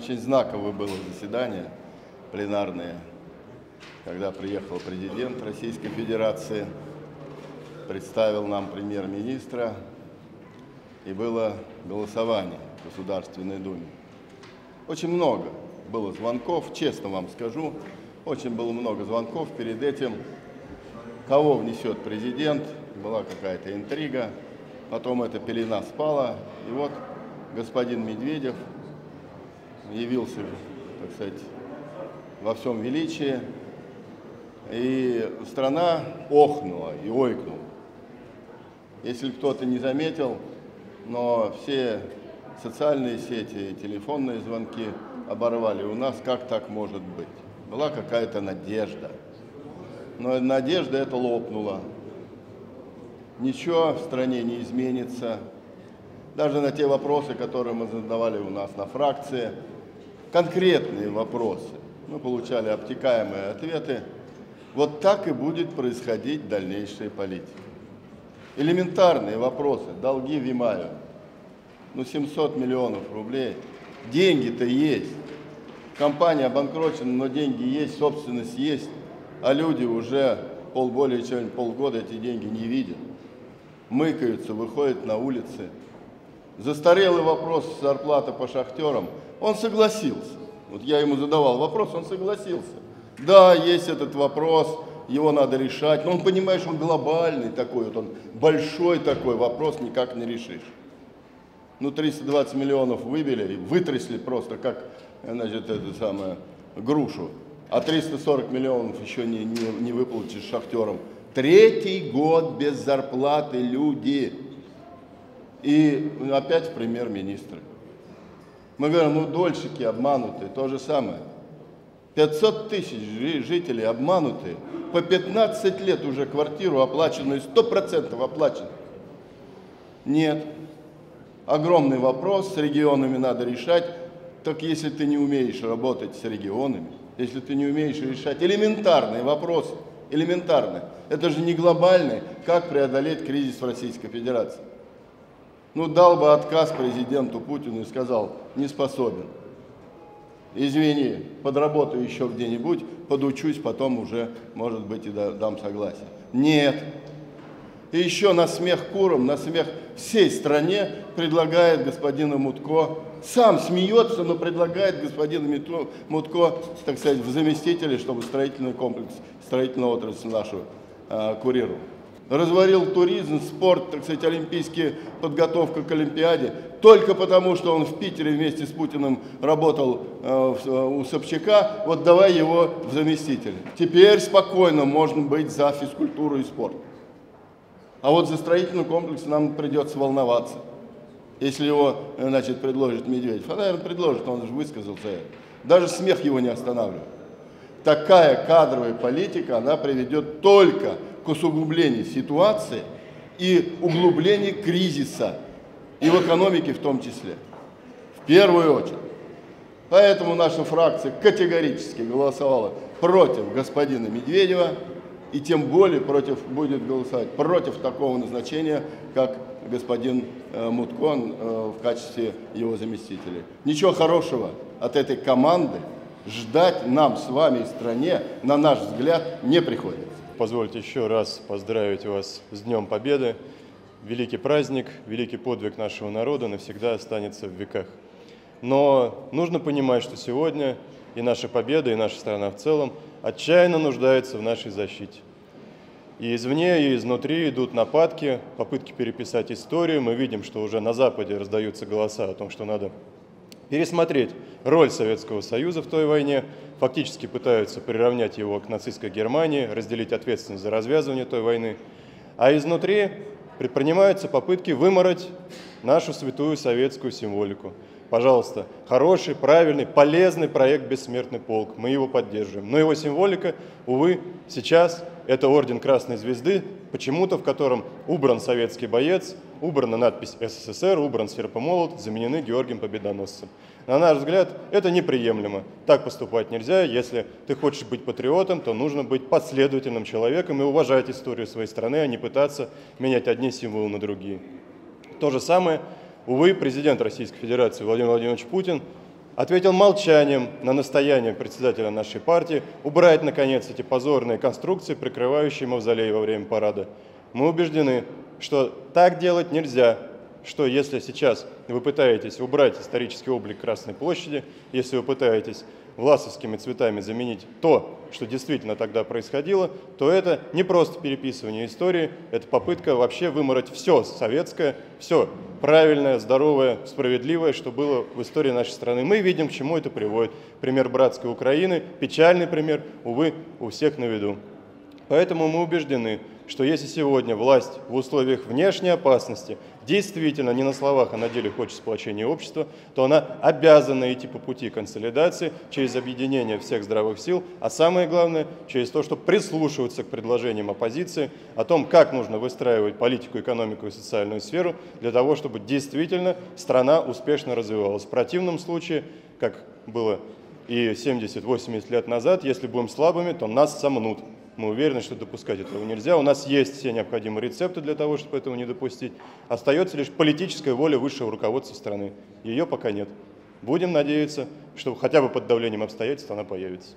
Очень знаковое было заседание пленарное, когда приехал президент Российской Федерации, представил нам премьер-министра, и было голосование в Государственной Думе. Очень много было звонков, честно вам скажу, очень было много звонков перед этим, кого внесет президент, была какая-то интрига, потом эта пелена спала, и вот господин Медведев явился, так сказать, во всем величии, и страна охнула и ойкнула. Если кто-то не заметил, но все социальные сети, телефонные звонки оборвали. У нас как так может быть? Была какая-то надежда. Но надежда эта лопнула. Ничего в стране не изменится. Даже на те вопросы, которые мы задавали у нас на фракции, конкретные вопросы, мы получали обтекаемые ответы. Вот так и будет происходить дальнейшая политика. Элементарные вопросы, долги Вимаю. Ну, 700 миллионов рублей. Деньги-то есть. Компания обанкрочена, но деньги есть, собственность есть. А люди уже пол, более чем полгода эти деньги не видят. Мыкаются, выходят на улицы. Застарелый вопрос зарплаты по шахтерам, он согласился. Вот я ему задавал вопрос, он согласился. Да, есть этот вопрос, его надо решать. Но он понимает, что он глобальный такой, вот он большой такой, вопрос никак не решишь. Ну, 320 миллионов выбили, вытрясли просто, как, значит, это самое, грушу. А 340 миллионов еще не, не, не выплатишь шахтерам. Третий год без зарплаты люди. И опять премьер-министры. Мы говорим, ну дольщики обманутые, то же самое. 500 тысяч жителей обманутые, по 15 лет уже квартиру оплаченную, 100% оплачены. Нет. Огромный вопрос, с регионами надо решать. Так если ты не умеешь работать с регионами, если ты не умеешь решать элементарные вопросы, элементарные, это же не глобальный, как преодолеть кризис в Российской Федерации. Ну, дал бы отказ президенту Путину и сказал, не способен извини, подработаю еще где-нибудь, подучусь, потом уже, может быть, и дам согласие. Нет. И еще на смех курам, на смех всей стране предлагает господину Мутко, сам смеется, но предлагает господину Мутко, так сказать, в заместителе, чтобы строительный комплекс, строительную отрасль нашу э, курировал разварил туризм, спорт, так сказать, олимпийские, подготовка к Олимпиаде, только потому, что он в Питере вместе с Путиным работал э, э, у Собчака, вот давай его в заместитель. Теперь спокойно можно быть за физкультуру и спорт. А вот за строительный комплекс нам придется волноваться. Если его, э, значит, предложит Медведев. А, наверное, предложит, он же высказался. Даже смех его не останавливает. Такая кадровая политика, она приведет только к усугублению ситуации и углублению кризиса, и в экономике в том числе, в первую очередь. Поэтому наша фракция категорически голосовала против господина Медведева и тем более против, будет голосовать против такого назначения, как господин э, Муткон э, в качестве его заместителя. Ничего хорошего от этой команды ждать нам с вами и стране, на наш взгляд, не приходится позвольте еще раз поздравить вас с Днем Победы. Великий праздник, великий подвиг нашего народа навсегда останется в веках. Но нужно понимать, что сегодня и наша победа, и наша страна в целом отчаянно нуждается в нашей защите. И извне, и изнутри идут нападки, попытки переписать историю. Мы видим, что уже на Западе раздаются голоса о том, что надо пересмотреть роль Советского Союза в той войне, фактически пытаются приравнять его к нацистской Германии, разделить ответственность за развязывание той войны, а изнутри предпринимаются попытки вымороть нашу святую советскую символику. Пожалуйста, хороший, правильный, полезный проект «Бессмертный полк». Мы его поддерживаем. Но его символика, увы, сейчас это орден Красной Звезды, почему-то в котором убран советский боец, убрана надпись «СССР», убран серпомолот, заменены Георгием Победоносцем. На наш взгляд, это неприемлемо. Так поступать нельзя. Если ты хочешь быть патриотом, то нужно быть последовательным человеком и уважать историю своей страны, а не пытаться менять одни символы на другие. То же самое Увы, президент Российской Федерации Владимир Владимирович Путин ответил молчанием на настояние председателя нашей партии убрать, наконец, эти позорные конструкции, прикрывающие мавзолей во время парада. Мы убеждены, что так делать нельзя, что если сейчас вы пытаетесь убрать исторический облик Красной площади, если вы пытаетесь власовскими цветами заменить то, что действительно тогда происходило, то это не просто переписывание истории, это попытка вообще вымороть все советское, все правильное, здоровое, справедливое, что было в истории нашей страны. Мы видим, к чему это приводит. Пример братской Украины, печальный пример, увы, у всех на виду. Поэтому мы убеждены, что если сегодня власть в условиях внешней опасности действительно не на словах, а на деле хочет сплочения общества, то она обязана идти по пути консолидации через объединение всех здравых сил, а самое главное, через то, чтобы прислушиваться к предложениям оппозиции о том, как нужно выстраивать политику, экономику и социальную сферу для того, чтобы действительно страна успешно развивалась. В противном случае, как было и 70-80 лет назад, если будем слабыми, то нас сомнут. Мы уверены, что допускать этого нельзя. У нас есть все необходимые рецепты для того, чтобы этого не допустить. Остается лишь политическая воля высшего руководства страны. Ее пока нет. Будем надеяться, что хотя бы под давлением обстоятельств она появится.